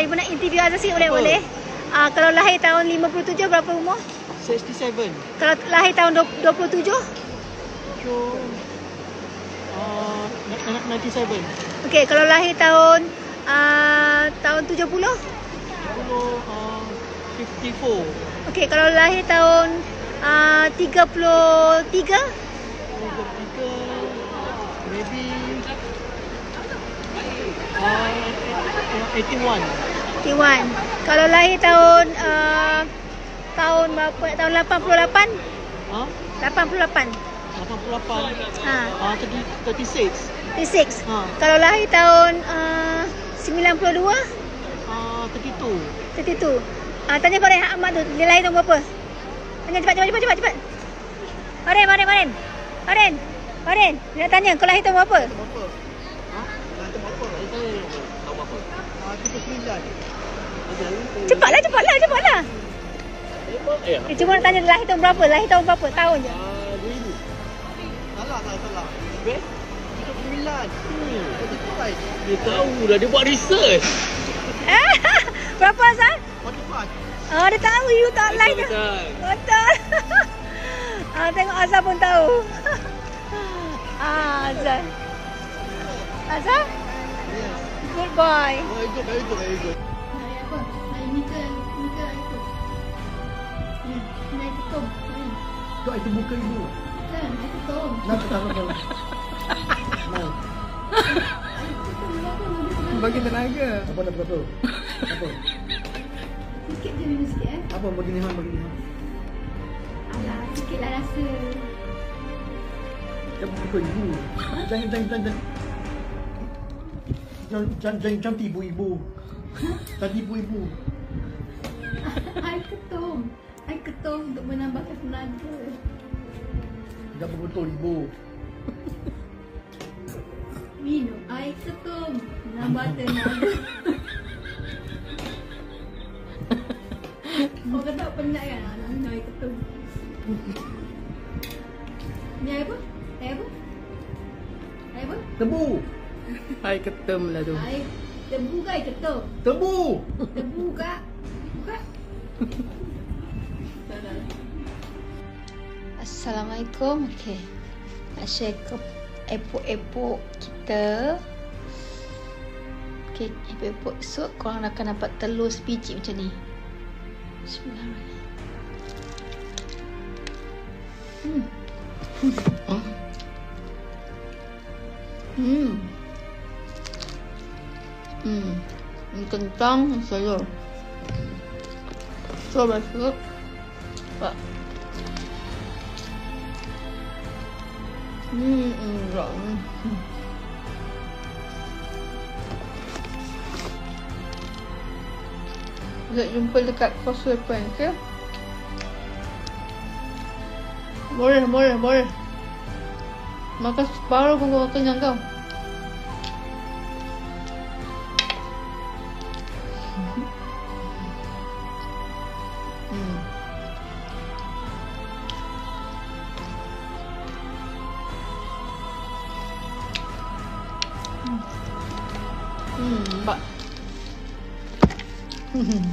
Azhar, ibu nak interview Azhar sikit boleh? Boleh. Ah, kalau lahir tahun 57 berapa umur? 67. Kalau lahir tahun 27? So, uh, 97. Okey, kalau lahir tahun uh, tahun 70? 10, uh, 54. Okey, kalau lahir tahun uh, 33? 33, maybe uh, 81. 81. Kalau lahir tahun uh, tahun berapa? Tahun 88? Huh? 88. 88. Ha, Uh, 30, 36. 36. Ha. Kalau lahir tahun uh, 92? Uh, 32. 32. Ah, tanya Farin Ahmad tu, dia lahir tahun berapa? Tanya cepat cepat cepat cepat cepat. Farin, Farin. Farin. Farin, dia nak tanya kau lahir tahun berapa? Berapa? Ha? Nanti berapa? Saya tahu berapa. Ah, 39. Cepatlah, cepatlah, cepatlah. Eh, Eh, cuma nak tanya lahir tahun berapa? Lahir tahun berapa? Tahun je. Ah, 2000. Salah, salah, salah. Habis? 39. Hmm. Dia tahu dah, dia buat research. berapa Azhar? 45. Ah, dia tahu you tak lahir dah. Betul. Betul. ah, tengok Azhar pun tahu. ah, Azhar. Azhar? Boy. Very good, very good. Naik apa? Naik Mika, Mika itu. Ni, naik ketum. Ni. Kau itu buka ibu. Kan, naik ketum. Nak tak apa. Nah, Bagi tenaga. apa nak berapa? Apa? Sikit je minum sikit eh. Apa bagi ni, bagi ni. Alah, sikit lah rasa. Jangan buka ibu. Jangan, jangan, jangan. Jangan, jangan, jangan, jangan tipu ibu. Jangan tipu ibu. Air ketum. Air ketum untuk menambahkan tenaga. Jangan betul ibu. Minum air ketum. Menambah tenaga. Orang kata penat kan ah, nak minum air ketum. Ni air apa? Air apa? Air apa? Tebu. Hai ketem lah tu. Air tebu ke air ketum? Tebu. Tebu kak? Bukan? Assalamualaikum. Okey. Nak share ke epok-epok kita. Okey, epok-epok esok korang akan dapat telur sebiji macam ni. Bismillahirrahmanirrahim. Hmm. Hmm. Hmm. Sayur. Coba sikit. Pak. Hmm, enggak. Hmm. Bisa jumpa dekat Causeway Point, okey? Boleh, boleh, boleh. Makan separuh pun kau kenyang kau. 嗯。吧，嗯哼